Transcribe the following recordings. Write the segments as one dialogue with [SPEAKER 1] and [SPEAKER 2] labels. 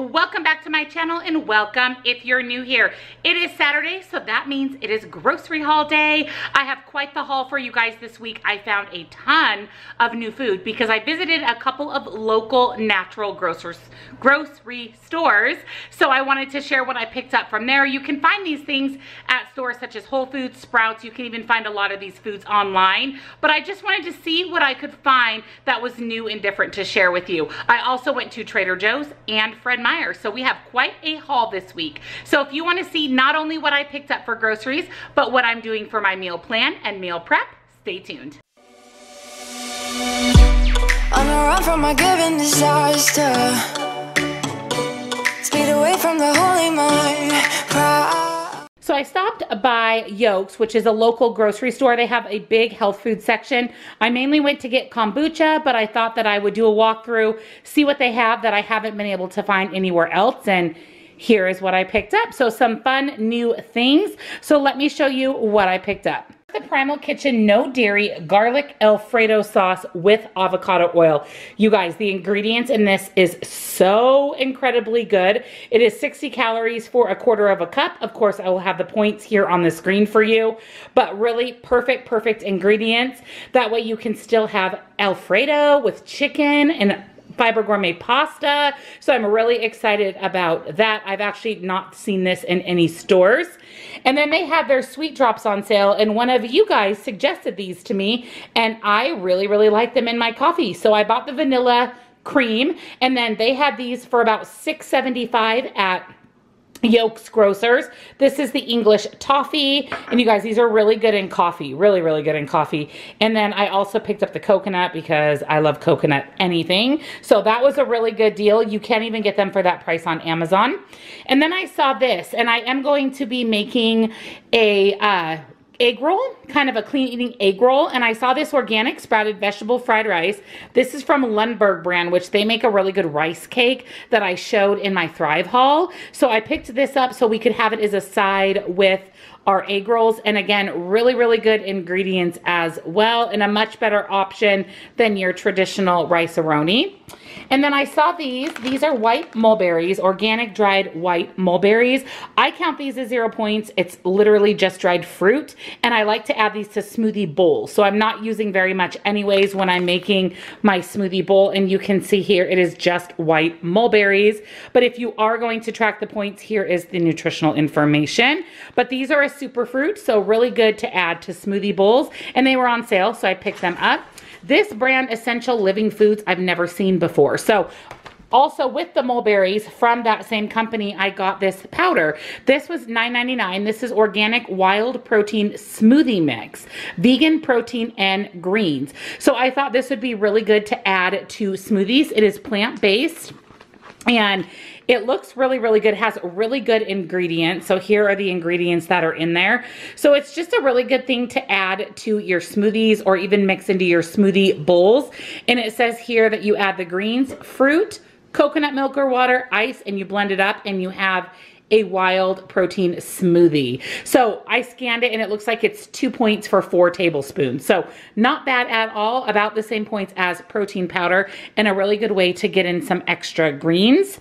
[SPEAKER 1] welcome back to my channel and welcome if you're new here. It is Saturday, so that means it is grocery haul day. I have quite the haul for you guys this week. I found a ton of new food because I visited a couple of local natural grocers, grocery stores. So I wanted to share what I picked up from there. You can find these things at stores such as Whole Foods, Sprouts. You can even find a lot of these foods online. But I just wanted to see what I could find that was new and different to share with you. I also went to Trader Joe's and Fred Meyer. So we have quite a haul this week. So if you wanna see not only what I picked up for groceries, but what I'm doing for my meal plan and meal prep, stay tuned. On run from my given disaster Speed away from the holy mind so I stopped by Yoke's, which is a local grocery store. They have a big health food section. I mainly went to get kombucha, but I thought that I would do a walkthrough, see what they have that I haven't been able to find anywhere else. And here is what I picked up. So some fun new things. So let me show you what I picked up the Primal Kitchen no dairy garlic alfredo sauce with avocado oil. You guys, the ingredients in this is so incredibly good. It is 60 calories for a quarter of a cup. Of course, I will have the points here on the screen for you, but really perfect, perfect ingredients. That way you can still have alfredo with chicken and Fiber Gourmet pasta. So I'm really excited about that. I've actually not seen this in any stores. And then they have their sweet drops on sale and one of you guys suggested these to me and I really, really like them in my coffee. So I bought the vanilla cream and then they had these for about $6.75 at Yoke's Grocers. This is the English toffee. And you guys, these are really good in coffee. Really, really good in coffee. And then I also picked up the coconut because I love coconut anything. So that was a really good deal. You can't even get them for that price on Amazon. And then I saw this and I am going to be making a uh, egg roll, kind of a clean eating egg roll. And I saw this organic sprouted vegetable fried rice. This is from Lundberg brand, which they make a really good rice cake that I showed in my Thrive haul. So I picked this up so we could have it as a side with our egg rolls. And again, really, really good ingredients as well and a much better option than your traditional rice-a-roni. And then I saw these. These are white mulberries, organic dried white mulberries. I count these as zero points. It's literally just dried fruit. And I like to add these to smoothie bowls. So I'm not using very much anyways when I'm making my smoothie bowl. And you can see here, it is just white mulberries. But if you are going to track the points, here is the nutritional information. But these are a superfruit, so really good to add to smoothie bowls. And they were on sale, so I picked them up. This brand, Essential Living Foods, I've never seen before. So also with the mulberries from that same company, I got this powder. This was $9.99. This is organic wild protein smoothie mix, vegan protein and greens. So I thought this would be really good to add to smoothies. It is plant-based and it looks really, really good. It has really good ingredients. So here are the ingredients that are in there. So it's just a really good thing to add to your smoothies or even mix into your smoothie bowls. And it says here that you add the greens, fruit, coconut milk or water, ice, and you blend it up and you have a wild protein smoothie. So I scanned it and it looks like it's two points for four tablespoons. So not bad at all, about the same points as protein powder and a really good way to get in some extra greens.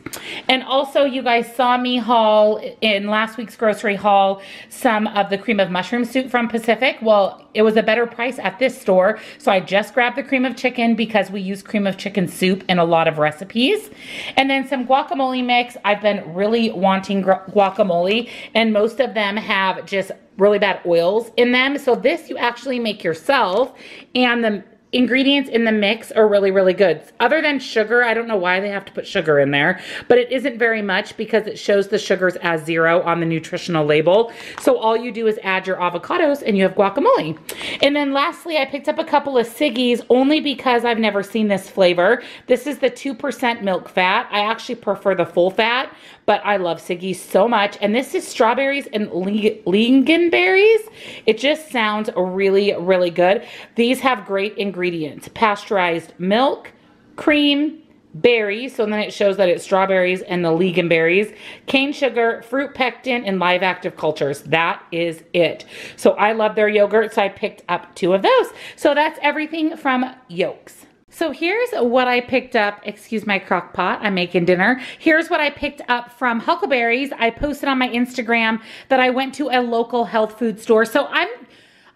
[SPEAKER 1] And also you guys saw me haul in last week's grocery haul some of the cream of mushroom soup from Pacific. Well, it was a better price at this store. So I just grabbed the cream of chicken because we use cream of chicken soup in a lot of recipes. And then some guacamole mix. I've been really wanting guacamole and most of them have just really bad oils in them. So this you actually make yourself and the ingredients in the mix are really, really good. Other than sugar, I don't know why they have to put sugar in there, but it isn't very much because it shows the sugars as zero on the nutritional label. So all you do is add your avocados and you have guacamole. And then lastly, I picked up a couple of Siggi's only because I've never seen this flavor. This is the 2% milk fat. I actually prefer the full fat, but I love Siggi so much. And this is strawberries and lingonberries. It just sounds really, really good. These have great ingredients. Pasteurized milk, cream, berries, so then it shows that it's strawberries and the lingonberries, cane sugar, fruit pectin, and live active cultures. That is it. So I love their yogurt, so I picked up two of those. So that's everything from Yoke's. So here's what I picked up. Excuse my crock pot. I'm making dinner. Here's what I picked up from Huckleberries. I posted on my Instagram that I went to a local health food store. So I'm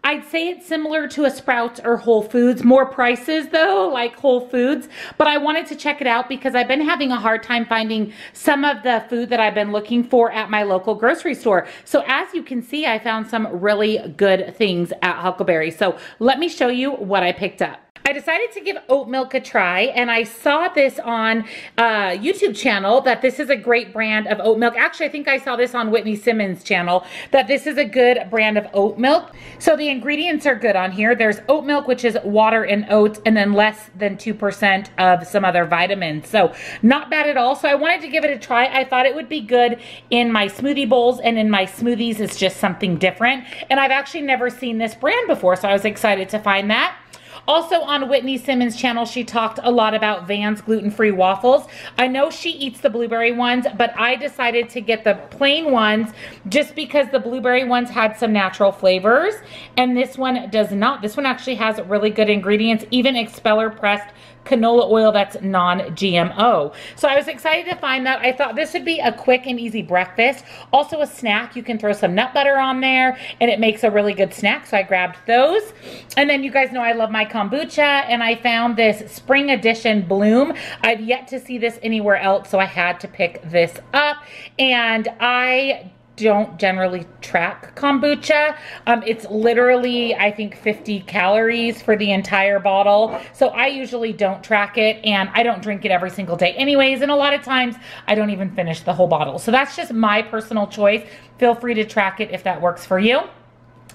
[SPEAKER 1] I'd say it's similar to a Sprouts or Whole Foods. More prices though, like Whole Foods. But I wanted to check it out because I've been having a hard time finding some of the food that I've been looking for at my local grocery store. So as you can see, I found some really good things at Huckleberry. So let me show you what I picked up. I decided to give oat milk a try and I saw this on uh, YouTube channel that this is a great brand of oat milk. Actually, I think I saw this on Whitney Simmons channel that this is a good brand of oat milk. So the ingredients are good on here. There's oat milk, which is water and oats, and then less than 2% of some other vitamins. So not bad at all. So I wanted to give it a try. I thought it would be good in my smoothie bowls and in my smoothies. It's just something different. And I've actually never seen this brand before, so I was excited to find that. Also on Whitney Simmons' channel, she talked a lot about Van's gluten-free waffles. I know she eats the blueberry ones, but I decided to get the plain ones just because the blueberry ones had some natural flavors, and this one does not. This one actually has really good ingredients, even expeller pressed canola oil that's non-GMO. So I was excited to find that. I thought this would be a quick and easy breakfast. Also a snack. You can throw some nut butter on there and it makes a really good snack. So I grabbed those. And then you guys know I love my kombucha and I found this spring edition bloom. I've yet to see this anywhere else. So I had to pick this up and I don't generally track kombucha. Um, it's literally, I think, 50 calories for the entire bottle. So I usually don't track it and I don't drink it every single day anyways. And a lot of times I don't even finish the whole bottle. So that's just my personal choice. Feel free to track it if that works for you.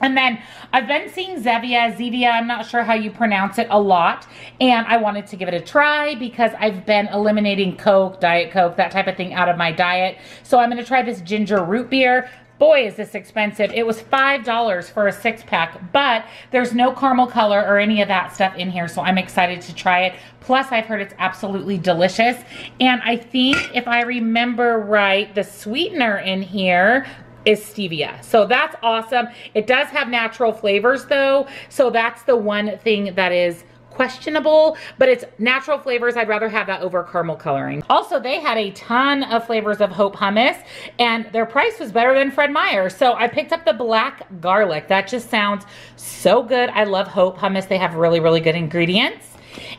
[SPEAKER 1] And then I've been seeing Zevia, Zevia, I'm not sure how you pronounce it a lot. And I wanted to give it a try because I've been eliminating Coke, Diet Coke, that type of thing out of my diet. So I'm gonna try this ginger root beer. Boy, is this expensive. It was $5 for a six pack, but there's no caramel color or any of that stuff in here. So I'm excited to try it. Plus I've heard it's absolutely delicious. And I think if I remember right, the sweetener in here is stevia. So that's awesome. It does have natural flavors though. So that's the one thing that is questionable, but it's natural flavors. I'd rather have that over caramel coloring. Also, they had a ton of flavors of Hope hummus and their price was better than Fred Meyer. So I picked up the black garlic. That just sounds so good. I love Hope hummus. They have really, really good ingredients.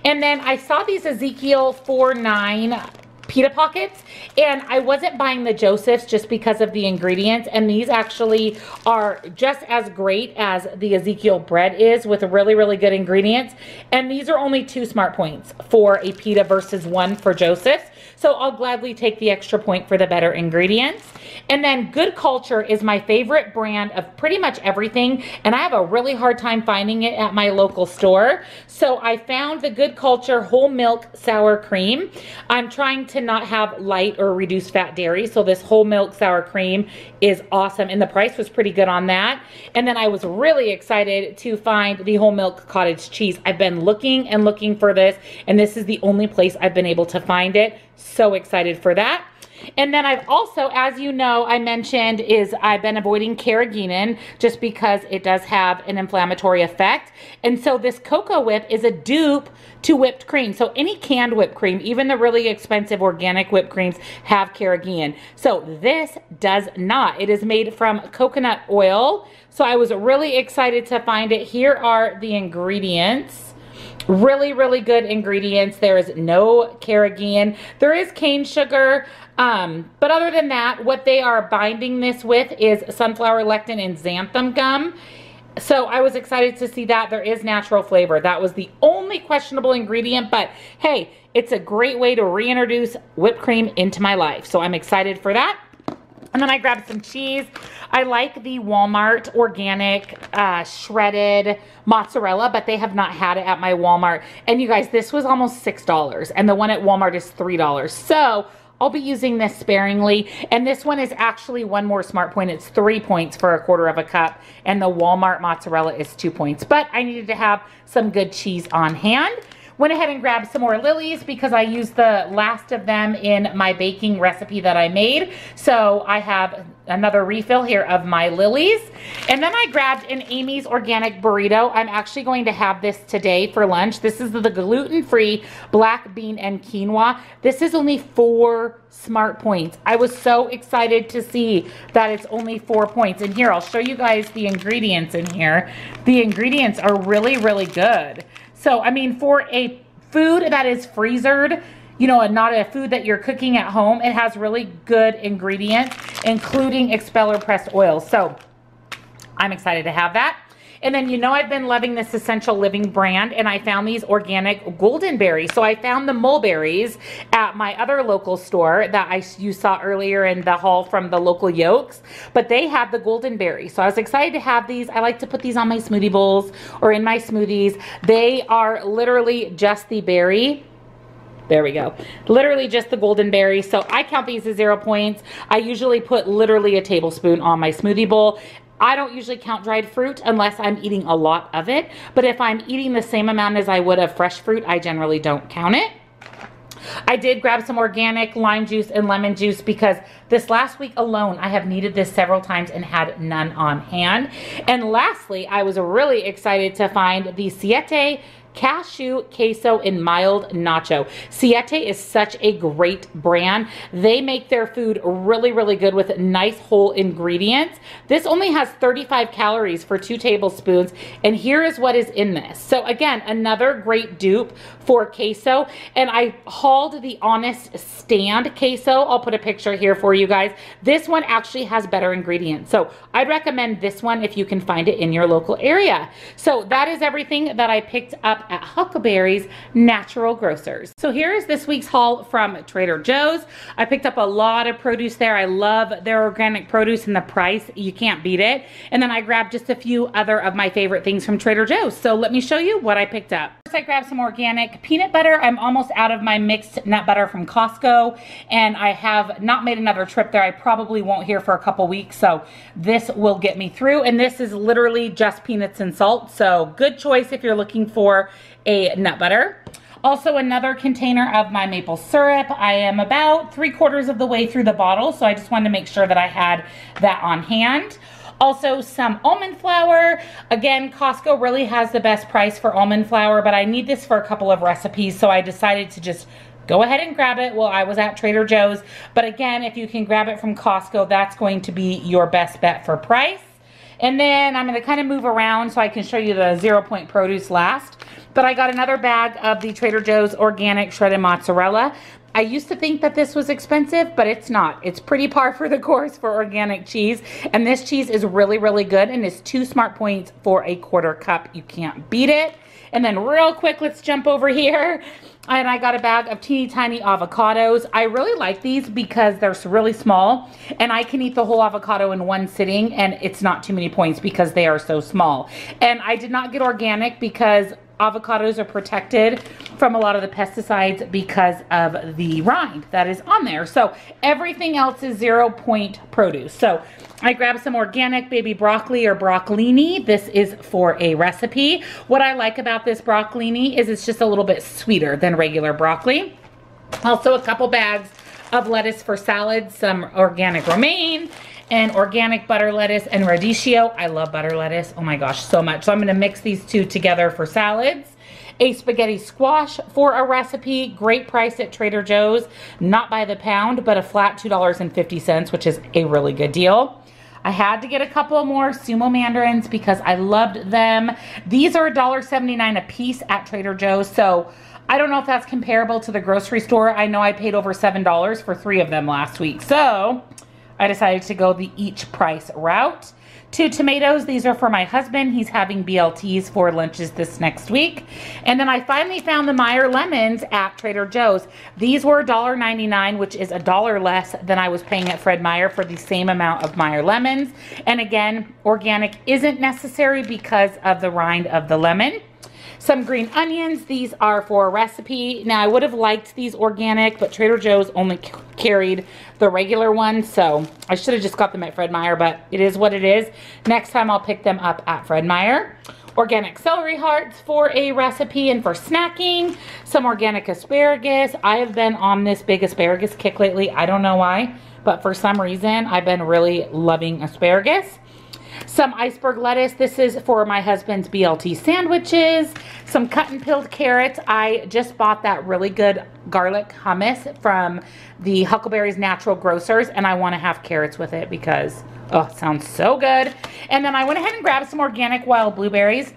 [SPEAKER 1] And then I saw these Ezekiel 4-9 pita pockets and I wasn't buying the Joseph's just because of the ingredients and these actually are just as great as the Ezekiel bread is with really really good ingredients and these are only two smart points for a pita versus one for Joseph's so I'll gladly take the extra point for the better ingredients and then Good Culture is my favorite brand of pretty much everything. And I have a really hard time finding it at my local store. So I found the Good Culture whole milk sour cream. I'm trying to not have light or reduced fat dairy. So this whole milk sour cream is awesome. And the price was pretty good on that. And then I was really excited to find the whole milk cottage cheese. I've been looking and looking for this. And this is the only place I've been able to find it. So excited for that. And then I've also, as you know, I mentioned is I've been avoiding carrageenan just because it does have an inflammatory effect. And so this CocoWhip is a dupe to whipped cream. So any canned whipped cream, even the really expensive organic whipped creams have carrageenan. So this does not. It is made from coconut oil. So I was really excited to find it. Here are the ingredients. Really, really good ingredients. There is no carrageenan. There is cane sugar. Um, but other than that, what they are binding this with is sunflower lectin and xanthan gum. So I was excited to see that there is natural flavor. That was the only questionable ingredient, but hey, it's a great way to reintroduce whipped cream into my life. So I'm excited for that. And then I grabbed some cheese. I like the Walmart organic uh, shredded mozzarella, but they have not had it at my Walmart. And you guys, this was almost $6 and the one at Walmart is $3. So I'll be using this sparingly. And this one is actually one more smart point. It's three points for a quarter of a cup. And the Walmart mozzarella is two points. But I needed to have some good cheese on hand. Went ahead and grabbed some more Lily's because I used the last of them in my baking recipe that I made. So I have another refill here of my Lily's. And then I grabbed an Amy's Organic Burrito. I'm actually going to have this today for lunch. This is the gluten-free black bean and quinoa. This is only four smart points. I was so excited to see that it's only four points. And here, I'll show you guys the ingredients in here. The ingredients are really, really good. So, I mean, for a food that is freezered, you know, and not a food that you're cooking at home, it has really good ingredients, including expeller pressed oils. So, I'm excited to have that. And then you know I've been loving this Essential Living brand and I found these organic golden berries. So I found the mulberries at my other local store that I you saw earlier in the haul from the local Yoke's, but they had the golden berry. So I was excited to have these. I like to put these on my smoothie bowls or in my smoothies. They are literally just the berry there we go. Literally just the golden berry. So I count these as zero points. I usually put literally a tablespoon on my smoothie bowl. I don't usually count dried fruit unless I'm eating a lot of it. But if I'm eating the same amount as I would of fresh fruit, I generally don't count it. I did grab some organic lime juice and lemon juice because this last week alone, I have needed this several times and had none on hand. And lastly, I was really excited to find the Siete cashew, queso, and mild nacho. Siete is such a great brand. They make their food really, really good with nice whole ingredients. This only has 35 calories for two tablespoons, and here is what is in this. So again, another great dupe for queso, and I hauled the Honest Stand queso. I'll put a picture here for you guys. This one actually has better ingredients, so I'd recommend this one if you can find it in your local area. So that is everything that I picked up up at Huckleberry's Natural Grocers. So here is this week's haul from Trader Joe's. I picked up a lot of produce there. I love their organic produce and the price. You can't beat it. And then I grabbed just a few other of my favorite things from Trader Joe's. So let me show you what I picked up. First I grabbed some organic peanut butter. I'm almost out of my mixed nut butter from Costco and I have not made another trip there. I probably won't here for a couple weeks. So this will get me through. And this is literally just peanuts and salt. So good choice if you're looking a nut butter. Also another container of my maple syrup. I am about three quarters of the way through the bottle, so I just wanted to make sure that I had that on hand. Also some almond flour. Again, Costco really has the best price for almond flour, but I need this for a couple of recipes, so I decided to just go ahead and grab it. Well, I was at Trader Joe's, but again, if you can grab it from Costco, that's going to be your best bet for price. And then I'm gonna kind of move around so I can show you the zero point produce last. But I got another bag of the Trader Joe's organic shredded mozzarella. I used to think that this was expensive, but it's not. It's pretty par for the course for organic cheese. And this cheese is really, really good and is two smart points for a quarter cup. You can't beat it. And then real quick, let's jump over here. And I got a bag of teeny tiny avocados. I really like these because they're really small and I can eat the whole avocado in one sitting and it's not too many points because they are so small. And I did not get organic because avocados are protected from a lot of the pesticides because of the rind that is on there. So everything else is zero point produce. So I grabbed some organic baby broccoli or broccolini. This is for a recipe. What I like about this broccolini is it's just a little bit sweeter than regular broccoli. Also a couple bags of lettuce for salad, some organic romaine, and organic butter lettuce and radicchio. I love butter lettuce. Oh my gosh, so much. So I'm gonna mix these two together for salads. A spaghetti squash for a recipe. Great price at Trader Joe's. Not by the pound, but a flat $2.50, which is a really good deal. I had to get a couple more sumo mandarins because I loved them. These are $1.79 a piece at Trader Joe's. So I don't know if that's comparable to the grocery store. I know I paid over $7 for three of them last week. So I decided to go the each price route. Two tomatoes, these are for my husband. He's having BLTs for lunches this next week. And then I finally found the Meyer lemons at Trader Joe's. These were $1.99, which is a dollar less than I was paying at Fred Meyer for the same amount of Meyer lemons. And again, organic isn't necessary because of the rind of the lemon. Some green onions. These are for a recipe. Now, I would have liked these organic, but Trader Joe's only carried the regular ones, so I should have just got them at Fred Meyer, but it is what it is. Next time, I'll pick them up at Fred Meyer. organic celery hearts for a recipe and for snacking, some organic asparagus. I have been on this big asparagus kick lately. I don't know why, but for some reason, I've been really loving asparagus. Some iceberg lettuce. This is for my husband's BLT sandwiches. Some cut and peeled carrots. I just bought that really good garlic hummus from the Huckleberry's Natural Grocers, and I want to have carrots with it because Oh, it sounds so good. And then I went ahead and grabbed some organic wild blueberries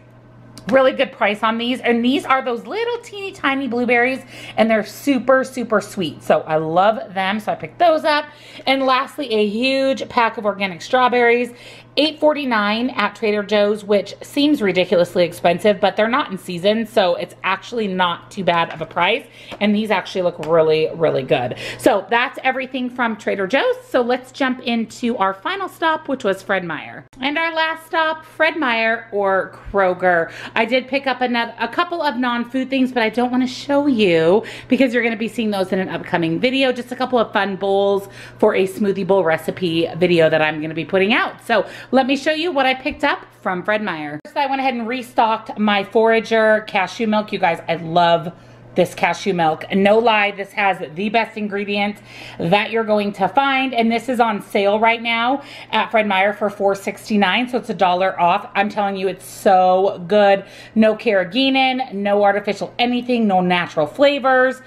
[SPEAKER 1] really good price on these and these are those little teeny tiny blueberries and they're super super sweet so I love them so I picked those up and lastly a huge pack of organic strawberries $8.49 at Trader Joe's, which seems ridiculously expensive, but they're not in season, so it's actually not too bad of a price. And these actually look really, really good. So that's everything from Trader Joe's. So let's jump into our final stop, which was Fred Meyer. And our last stop, Fred Meyer or Kroger. I did pick up another, a couple of non-food things, but I don't want to show you because you're going to be seeing those in an upcoming video. Just a couple of fun bowls for a smoothie bowl recipe video that I'm going to be putting out. So let me show you what I picked up from Fred Meyer. First, I went ahead and restocked my Forager cashew milk. You guys, I love this cashew milk. No lie, this has the best ingredients that you're going to find. And this is on sale right now at Fred Meyer for $4.69. So it's a dollar off. I'm telling you, it's so good. No carrageenan, no artificial anything, no natural flavors.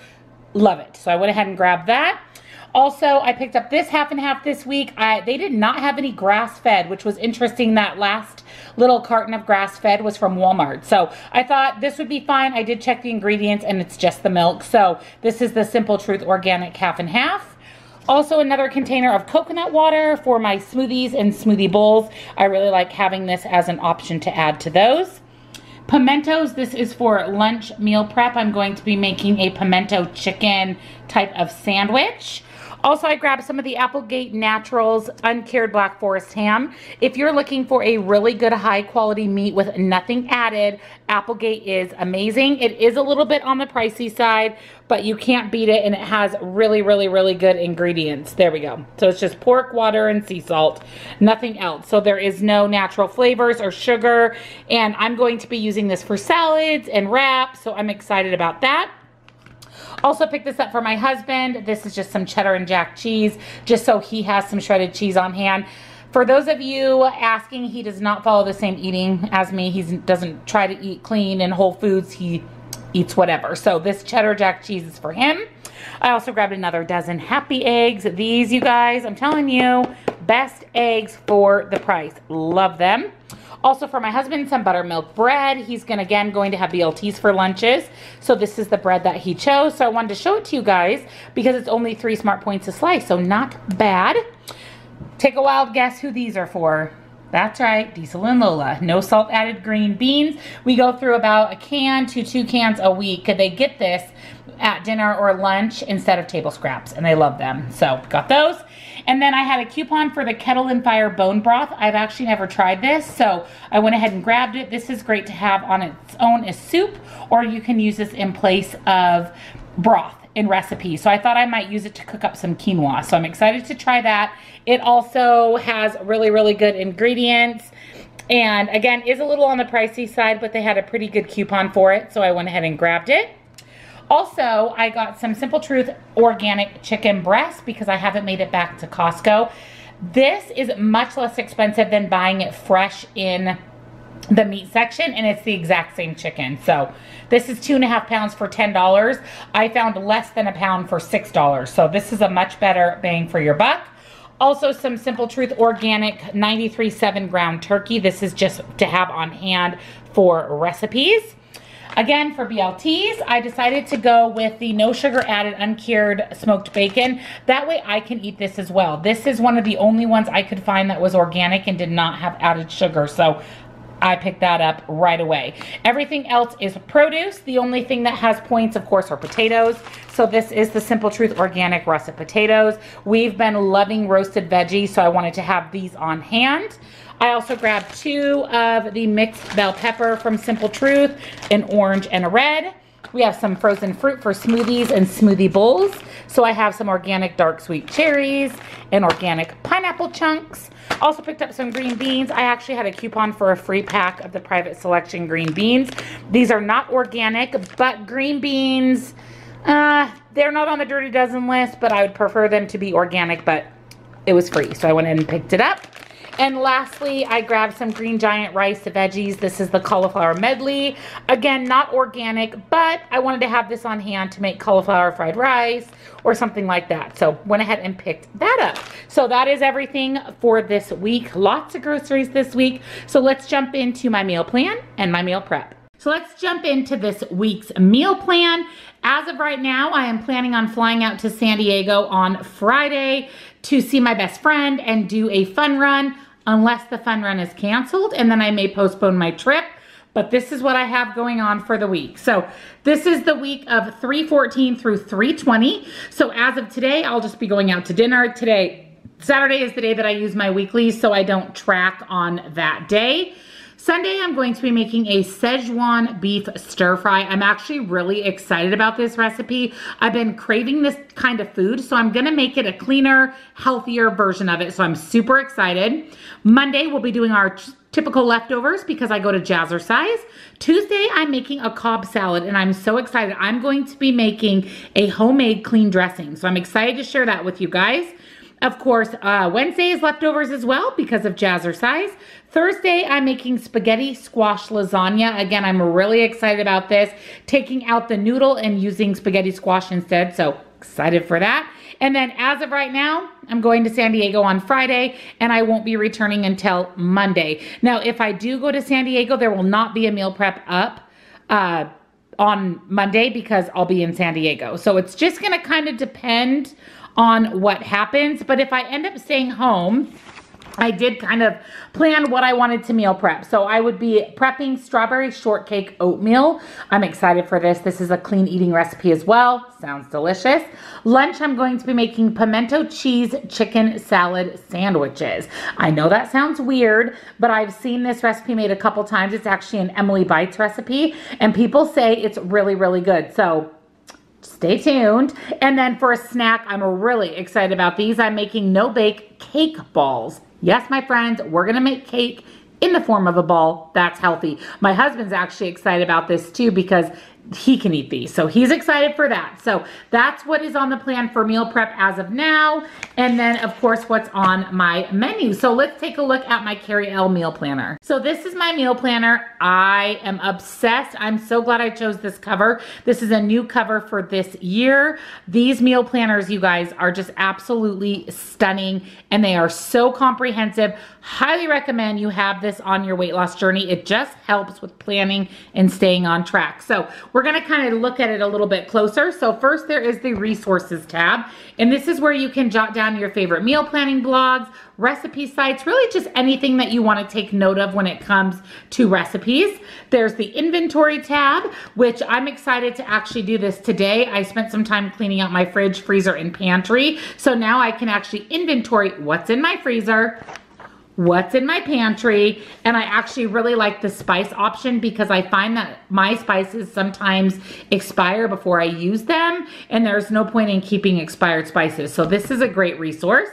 [SPEAKER 1] Love it. So I went ahead and grabbed that. Also, I picked up this half and half this week. I, they did not have any grass fed, which was interesting. That last little carton of grass fed was from Walmart. So I thought this would be fine. I did check the ingredients and it's just the milk. So this is the Simple Truth Organic half and half. Also another container of coconut water for my smoothies and smoothie bowls. I really like having this as an option to add to those. Pimentos, this is for lunch meal prep. I'm going to be making a pimento chicken type of sandwich. Also, I grabbed some of the Applegate Naturals uncured Black Forest ham. If you're looking for a really good high quality meat with nothing added, Applegate is amazing. It is a little bit on the pricey side, but you can't beat it and it has really, really, really good ingredients. There we go. So it's just pork, water, and sea salt, nothing else. So there is no natural flavors or sugar, and I'm going to be using this for salads and wraps, so I'm excited about that. Also picked this up for my husband. This is just some cheddar and jack cheese, just so he has some shredded cheese on hand. For those of you asking, he does not follow the same eating as me. He doesn't try to eat clean and whole foods. He eats whatever. So this cheddar jack cheese is for him. I also grabbed another dozen happy eggs. These, you guys, I'm telling you, best eggs for the price. Love them. Also for my husband, some buttermilk bread. He's gonna, again going to have BLTs for lunches. So this is the bread that he chose. So I wanted to show it to you guys because it's only three smart points a slice. So not bad. Take a wild guess who these are for. That's right, Diesel and Lola. No salt added green beans. We go through about a can to two cans a week. They get this at dinner or lunch instead of table scraps? And they love them. So got those. And then I had a coupon for the Kettle and Fire bone broth. I've actually never tried this, so I went ahead and grabbed it. This is great to have on its own as soup, or you can use this in place of broth in recipes. So I thought I might use it to cook up some quinoa. So I'm excited to try that. It also has really, really good ingredients. And again, is a little on the pricey side, but they had a pretty good coupon for it. So I went ahead and grabbed it. Also, I got some Simple Truth organic chicken breast because I haven't made it back to Costco. This is much less expensive than buying it fresh in the meat section and it's the exact same chicken. So this is two and a half pounds for $10. I found less than a pound for $6. So this is a much better bang for your buck. Also some Simple Truth organic 93.7 ground turkey. This is just to have on hand for recipes. Again, for BLTs, I decided to go with the no sugar added uncured smoked bacon. That way I can eat this as well. This is one of the only ones I could find that was organic and did not have added sugar. So I picked that up right away. Everything else is produce. The only thing that has points, of course, are potatoes. So this is the Simple Truth Organic Russet Potatoes. We've been loving roasted veggies, so I wanted to have these on hand. I also grabbed two of the mixed bell pepper from Simple Truth, an orange and a red. We have some frozen fruit for smoothies and smoothie bowls. So I have some organic dark sweet cherries and organic pineapple chunks. Also picked up some green beans. I actually had a coupon for a free pack of the private selection green beans. These are not organic, but green beans, uh, they're not on the Dirty Dozen list, but I would prefer them to be organic, but it was free. So I went and picked it up. And lastly, I grabbed some Green Giant rice veggies. This is the cauliflower medley. Again, not organic, but I wanted to have this on hand to make cauliflower fried rice or something like that. So went ahead and picked that up. So that is everything for this week. Lots of groceries this week. So let's jump into my meal plan and my meal prep. So let's jump into this week's meal plan. As of right now, I am planning on flying out to San Diego on Friday to see my best friend and do a fun run unless the fun run is canceled and then I may postpone my trip. But this is what I have going on for the week. So this is the week of 314 through 320. So as of today, I'll just be going out to dinner. Today, Saturday is the day that I use my weeklies, so I don't track on that day. Sunday, I'm going to be making a Szechuan beef stir fry. I'm actually really excited about this recipe. I've been craving this kind of food, so I'm gonna make it a cleaner, healthier version of it, so I'm super excited. Monday, we'll be doing our typical leftovers because I go to Jazzercise. Tuesday, I'm making a Cobb salad and I'm so excited. I'm going to be making a homemade clean dressing. So I'm excited to share that with you guys. Of course, uh, Wednesday is leftovers as well because of Jazzercise. Thursday, I'm making spaghetti squash lasagna. Again, I'm really excited about this. Taking out the noodle and using spaghetti squash instead. So excited for that. And then as of right now, I'm going to San Diego on Friday and I won't be returning until Monday. Now, if I do go to San Diego, there will not be a meal prep up. Uh, on Monday because I'll be in San Diego. So it's just going to kind of depend on what happens. But if I end up staying home, I did kind of plan what I wanted to meal prep. So I would be prepping strawberry shortcake oatmeal. I'm excited for this. This is a clean eating recipe as well. Sounds delicious. Lunch, I'm going to be making pimento cheese chicken salad sandwiches. I know that sounds weird, but I've seen this recipe made a couple times. It's actually an Emily Bites recipe, and people say it's really, really good. So stay tuned. And then for a snack, I'm really excited about these. I'm making no-bake cake balls. Yes, my friends, we're gonna make cake in the form of a ball. That's healthy. My husband's actually excited about this too because he can eat these. So he's excited for that. So that's what is on the plan for meal prep as of now. And then of course what's on my menu. So let's take a look at my Carrie Elle meal planner. So this is my meal planner. I am obsessed. I'm so glad I chose this cover. This is a new cover for this year. These meal planners, you guys, are just absolutely stunning and they are so comprehensive. Highly recommend you have this on your weight loss journey. It just helps with planning and staying on track. So we're gonna kind of look at it a little bit closer. So first there is the resources tab, and this is where you can jot down your favorite meal planning blogs, recipe sites, really just anything that you wanna take note of when it comes to recipes. There's the inventory tab, which I'm excited to actually do this today. I spent some time cleaning out my fridge, freezer, and pantry. So now I can actually inventory what's in my freezer, what's in my pantry and I actually really like the spice option because I find that my spices sometimes expire before I use them and there's no point in keeping expired spices. So this is a great resource.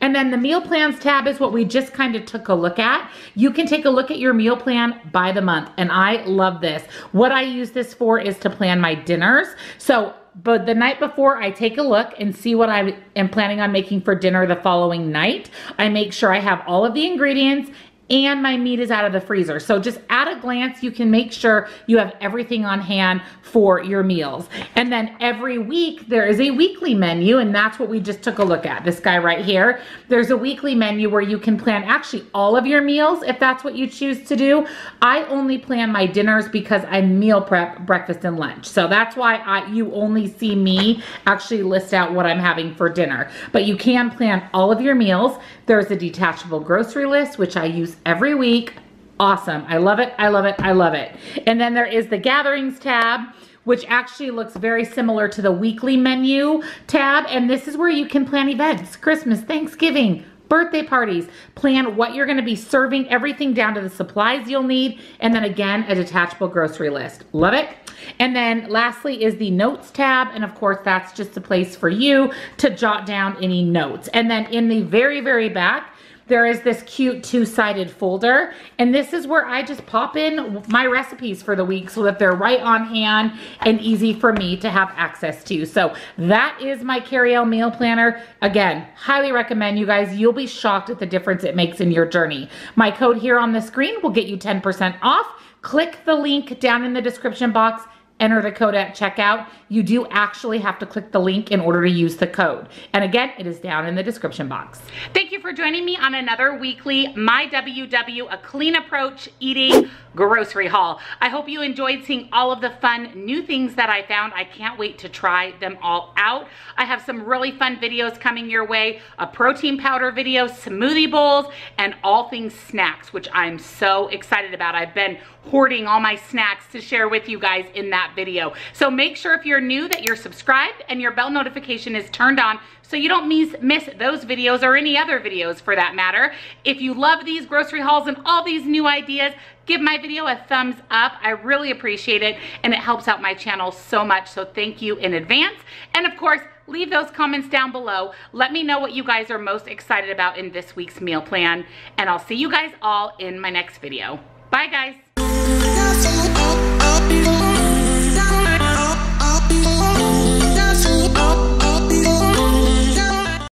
[SPEAKER 1] And then the meal plans tab is what we just kind of took a look at. You can take a look at your meal plan by the month and I love this. What I use this for is to plan my dinners. So but the night before I take a look and see what I am planning on making for dinner the following night. I make sure I have all of the ingredients and my meat is out of the freezer. So just at a glance, you can make sure you have everything on hand for your meals. And then every week there is a weekly menu and that's what we just took a look at. This guy right here, there's a weekly menu where you can plan actually all of your meals if that's what you choose to do. I only plan my dinners because I meal prep breakfast and lunch. So that's why I, you only see me actually list out what I'm having for dinner. But you can plan all of your meals. There's a detachable grocery list, which I use every week. Awesome. I love it. I love it. I love it. And then there is the gatherings tab which actually looks very similar to the weekly menu tab. And this is where you can plan events, Christmas, Thanksgiving, birthday parties. Plan what you're gonna be serving, everything down to the supplies you'll need, and then again, a detachable grocery list. Love it. And then lastly is the notes tab. And of course, that's just a place for you to jot down any notes. And then in the very, very back, there is this cute two-sided folder. And this is where I just pop in my recipes for the week so that they're right on hand and easy for me to have access to. So that is my Carrie Elle meal planner. Again, highly recommend you guys. You'll be shocked at the difference it makes in your journey. My code here on the screen will get you 10% off. Click the link down in the description box enter the code at checkout, you do actually have to click the link in order to use the code. And again, it is down in the description box. Thank you for joining me on another weekly My WW, a clean approach eating grocery haul. I hope you enjoyed seeing all of the fun new things that I found. I can't wait to try them all out. I have some really fun videos coming your way, a protein powder video, smoothie bowls, and all things snacks, which I'm so excited about. I've been hoarding all my snacks to share with you guys in that video. So make sure if you're new that you're subscribed and your bell notification is turned on so you don't miss, miss those videos or any other videos for that matter. If you love these grocery hauls and all these new ideas, give my video a thumbs up. I really appreciate it and it helps out my channel so much. So thank you in advance. And of course, leave those comments down below. Let me know what you guys are most excited about in this week's meal plan. And I'll see you guys all in my next video. Bye guys.